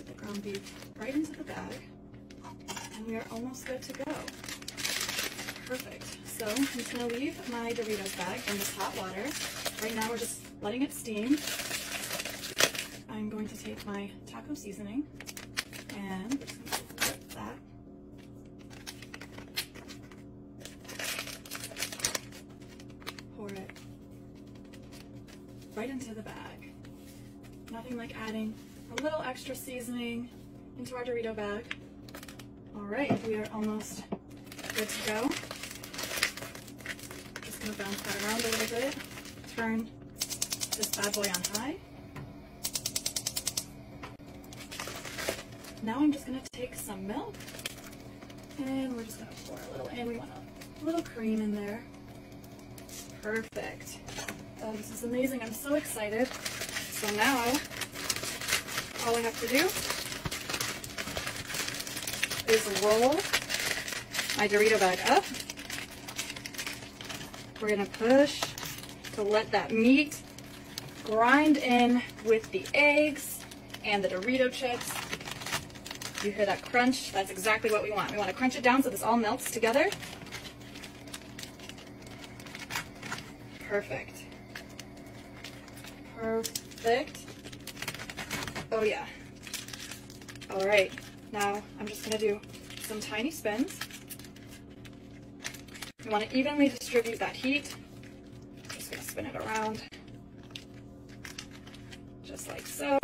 ground beef right into the bag. And we are almost good to go. Perfect. So I'm just gonna leave my Doritos bag in this hot water. Right now we're just letting it steam. I'm going to take my taco seasoning and that pour it right into the bag. Nothing like adding a little extra seasoning into our Dorito bag. All right, we are almost good to go. Just gonna bounce that around a little bit. Turn this bad boy on high. Now I'm just gonna take some milk and we're just gonna pour a little in. We want a little cream in there. Perfect. Oh, this is amazing. I'm so excited. So now, all I have to do is roll my Dorito bag up. We're gonna push to let that meat grind in with the eggs and the Dorito chips. You hear that crunch? That's exactly what we want. We want to crunch it down so this all melts together. Perfect. Perfect. Oh yeah. All right, now I'm just gonna do some tiny spins. You wanna evenly distribute that heat. Just gonna spin it around, just like so.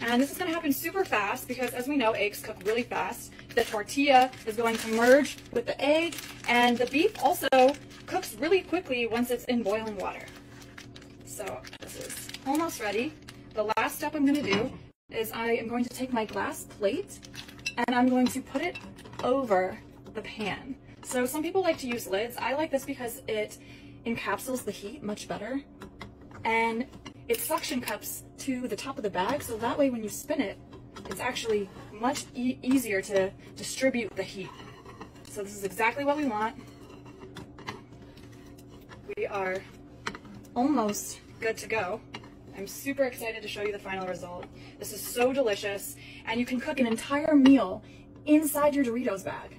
And this is gonna happen super fast because as we know, eggs cook really fast. The tortilla is going to merge with the egg and the beef also cooks really quickly once it's in boiling water. So this is almost ready. The last step I'm gonna do is I am going to take my glass plate and I'm going to put it over the pan. So some people like to use lids. I like this because it encapsulates the heat much better. And it suction cups to the top of the bag, so that way when you spin it, it's actually much e easier to distribute the heat. So this is exactly what we want. We are almost good to go. I'm super excited to show you the final result. This is so delicious, and you can cook an entire meal inside your Doritos bag.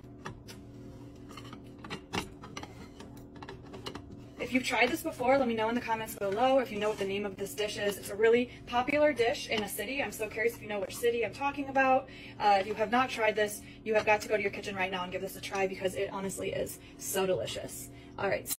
If you've tried this before, let me know in the comments below if you know what the name of this dish is. It's a really popular dish in a city. I'm so curious if you know which city I'm talking about. Uh, if you have not tried this, you have got to go to your kitchen right now and give this a try because it honestly is so delicious. All right.